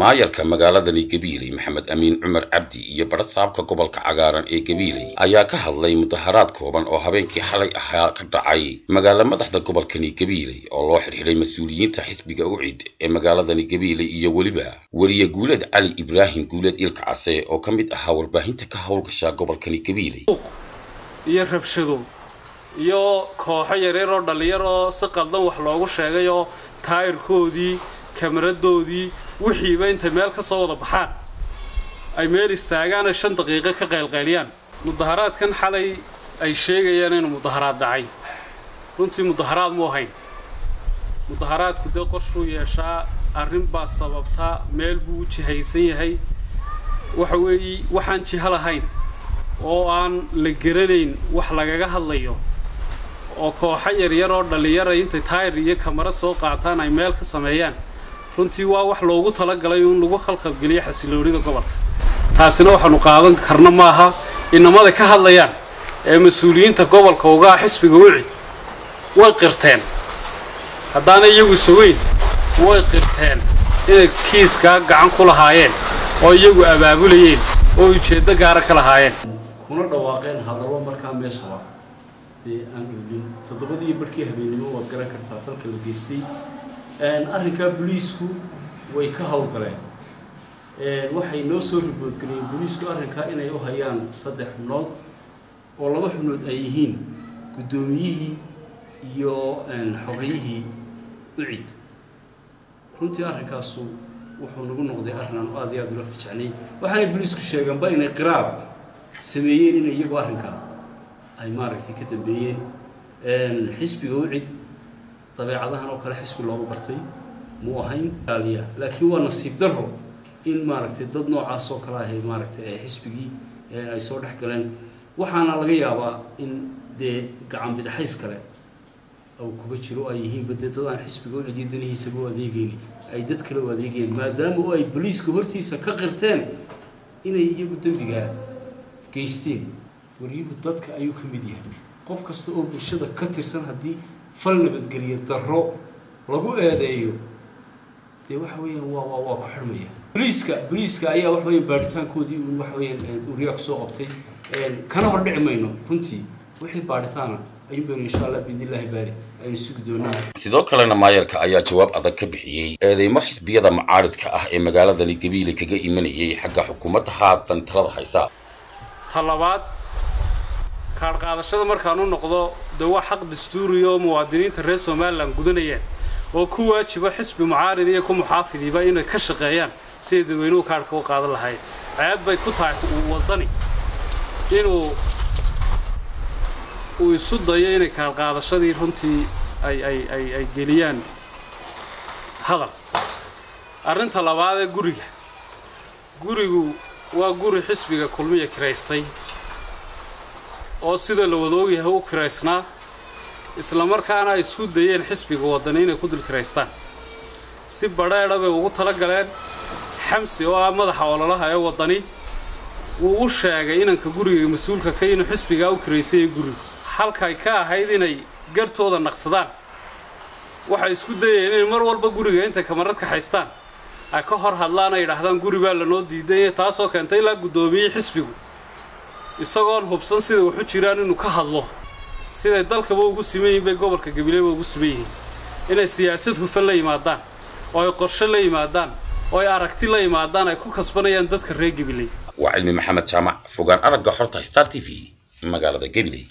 maayarka magaaladani gabiiley maxamed amiin cumar cabdi iyo barasaabka gobolka cagaaran ee gabiiley ayaa ka hadlay mudaharaad kooban oo habeenkii xalay ahaa ka dhacay. Magaala madaxda gobolkani gabiiley oo loo xidhxidhay mas'uuliyiinta xisbiga ucid ee magaaladani gabiiley iyo weliba weriye guuleed cali ibraahim guuleed ilka case oo ka mid ahaa warbaahinta ka howlgasha gobolkani gabiiley. Iyo rabshado iyo kooxo yaryar oo si qaldan wax loogu sheegay oo taayirkoodii kamaradoodii wixiiba intay meel ka soo wada baxaan. Ay meel istaagaan ay shan daqiiqo ka qaylqayliyaan mudaharaadkan xalay ay sheegayaan inuu mudaharaad dhacay. Runtii mudaharaad mu ahayn. Mudaharaadku dee qorshuu yeeshaa arrin baa sababta meel buu u jihaysan yahay. Waxa weeye waxaan jiho lahayn oo aan la garanayn wax lagaga hadlayo oo kooxo yaryar oo dhallinyara intay taayir iyo kamaro soo qaataan ay meel ka sameeyaan runtii waa wax loogu talagalay in lagu khalkhalgeliyo xasiloonida gobolka. Taasina waxaanu qaadan karna maaha inamada ka hadlayaan ee mas'uuliyiinta gobolka ugaa xisbiga wicid. Way qirteen. Haddaana iyagu isaweyn way qirteen inay kiiskaa gacan ku lahaayeen oo iyagu abaabulayeen oo ujeeddo gaara ka lahaayeen. Kuna dhawaaqeen hadallo markaa meeshaba dee aan oolin toddobadii barkii habeennimo waad garan kartaa falka la geystay arrinkaa booliisku way ka howlgaleen waxay noo soo riboodgeliyeen booliisku arrinkaa inay u hayaan saddex xubnood oo laba xubnood ay yihiin guddoomiyihii iyo xogayihii ucid runtii arrinkaasu wuxuu nagu noqday arrin aan aad iyo aad ula fajacnay waxaanay booliisku sheegeenba inay qiraab sameeyeen inay iyagu arrinkaa ay maaragtay ka dambeeyeen. Xisbiga ucid dabeecadahan oo kale xisbi loogu bartay muu ahayn aliya laakiin waa nasiib daro in maaragtay dad noocaas oo kale ahay maaragtay ee xisbigii ay soo dhex galeen. Waxaana laga yaabaa in dee gacan bidixays kale ou kuga jiro ay yihiinba dee dad aan xisbiga ucid iyo danihiisaba u adeegayni ay dad kale u adeegayeen maadaama oo ay boliiska hortiisa ka qirteen inay iyagu dembigaa geysteen. Waryuhu dadka ayuu ka mid yahay. Qof kasta oo bulshada ka tirsan haddii fal nabadgeliya darro lagu eedeeyo. Dee waxa weeyaan waa waa waa ku xidhmaya boliiska boliiska ayaa waxa weeyaan baaritaankoodii uu waxa weeyaan uriyaa ku soo qabtay. Kana hor dhici mayno. Runtii wixii baaritaana ayuu baynu insha allah biidnillaahi baari aynu sugi doonaa. Sidoo kalena maayarka ayaa jawaab adag ka bixiyey. Eedeymo xisbiyada macaaridka ah ee magaaladani gabiile kaga imanayay xagga xukuumadda haatan talada haysa. Ta labaad kaadhqaadashada markaan u noqdo dee waa xaq dastuuriya oo muwaadiniinta reer somalilan gudanayaan oo ku waajiba xisbi mucaaridi iyo ku muxaafidiiba inay ka shaqeeyaan siday dadweynuhu kaadhka u qaadan lahayd ceeb bay ku tahay wadani inuu uu isu dayo inay kaadhqaadashadii runtii ay ay ay ay geliyaan hadal. Arrinta labaad ee guriga. Gurigu waa guri xisbiga kulmiya kiraystay oo sida la wada ogyahay u kiraysnaa isla markaana ay isku dayeen xisbiga waddani inay ku dul kiraystaan. Si badheedha bay ugu tala galeen xamsi oo ah madaxa ololaha ee waddani wuu u sheegay inanka guriga mas'uulka ka inuu xisbigaa u kiraysay ee gurigu. Halkay ka ahayd inay gartooda naqsadaan. Waxay isku dayeen inay mar walba guriga intay kamaradka haystaan. Ay ka hor hadlaan ay yidhaahdaan guri baa lanoo diiday taasoo keentay ilaa guddoomiyey xisbigu isagoon hubsan siday waxu jiraan inuu ka hadlo. Siday dalkaba ugu siman yihiin bay gobolka gabileba ugu siman yihiin. Inay siyaasad hufan la yimaadaan oo ay qorshe la yimaadaan oo ay aragti la yimaadaan ay ku kasbanayaan dadka reer gabiley waa cilmi maxamed jaamac fogaan aragga xorta star t v magaalada gabiley